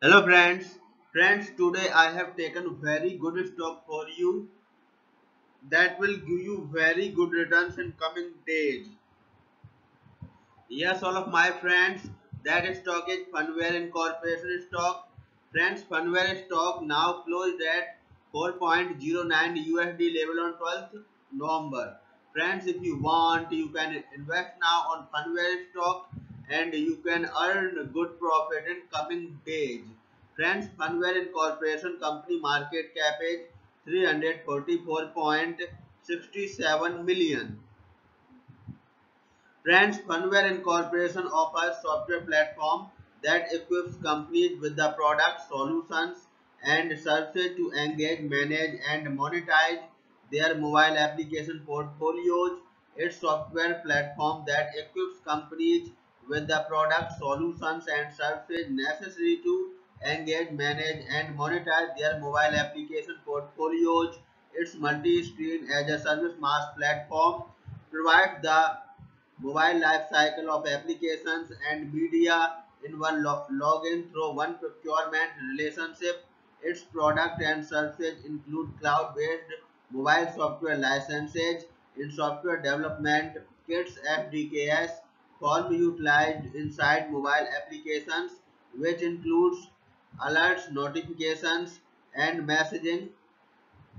Hello friends. Friends, today I have taken very good stock for you that will give you very good returns in coming days. Yes, all of my friends, that stock is Phunware Incorporation stock. Friends, Phunware stock now closed at 4.09 USD level on 12th November. Friends, if you want, you can invest now on Phunware stock and you can earn good profit in coming days. Friends, Phunware Incorporation company market cap is 344.67 million. Friends, Phunware Incorporation offers software platform that equips companies with the products, solutions, and services to engage, manage, and monetize their mobile application portfolios. It's software platform that equips companies with the products, solutions, and services necessary to engage, manage, and monetize their mobile application portfolios. Its multi-screen as a service MaaS platform provides the mobile life cycle of applications and media in one log login through one procurement relationship. Its product and services include cloud-based mobile software licenses in software development kits SDKs form utilized inside mobile applications which includes alerts, notifications and messaging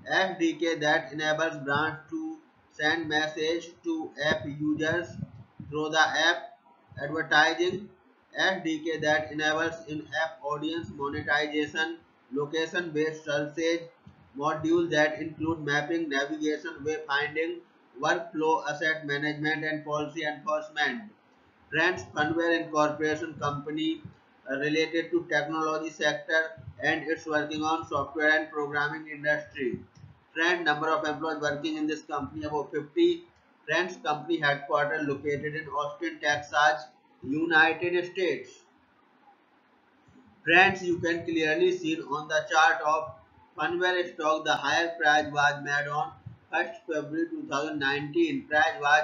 SDK that enables brands to send message to app users through the app advertising SDK that enables in-app audience monetization, location-based search modules that include mapping, navigation, wayfinding, workflow, asset management, and policy enforcement. Trends Phunware Incorporation company uh, related to technology sector and it's working on software and programming industry. Trend number of employees working in this company about 50 Friends company headquarters located in Austin, Texas, United States. Friends, you can clearly see on the chart of Phunware stock the higher price was made on 1st February 2019. Price was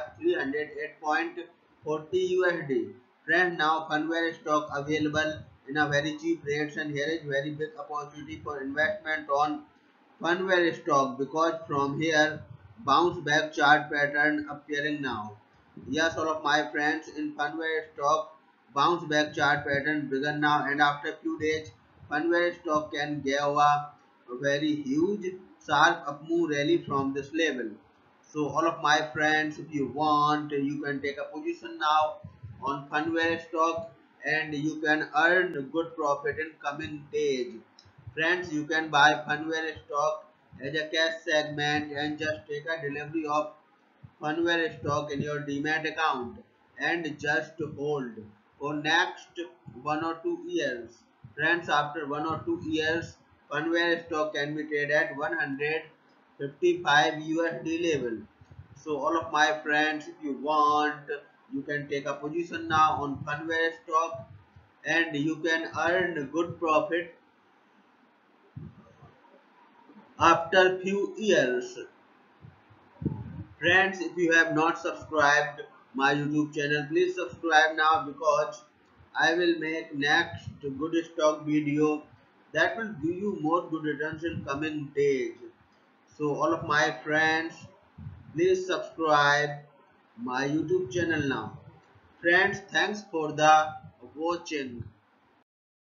308.40 USD. Friends, now Phunware stock available in a very cheap rates and here is very big opportunity for investment on Phunware stock because from here bounce back chart pattern appearing now. Yes, all of my friends in Phunware stock bounce back chart pattern begun now and after few days Phunware stock can give a very huge sharp up move rally from this level. So all of my friends if you want you can take a position now on Phunware stock and you can earn good profit in coming days. Friends, you can buy Phunware stock as a cash segment and just take a delivery of Phunware stock in your demat account and just hold for next one or two years. Friends, after one or two years, Phunware stock can be traded at 155 USD level. So all of my friends, if you want, you can take a position now on Phunware stock and you can earn good profit after few years. Friends, if you have not subscribed my YouTube channel, please subscribe now because I will make next good stock video that will give you more good returns in coming days. So all of my friends, please subscribe my YouTube channel now. Friends, thanks for the watching.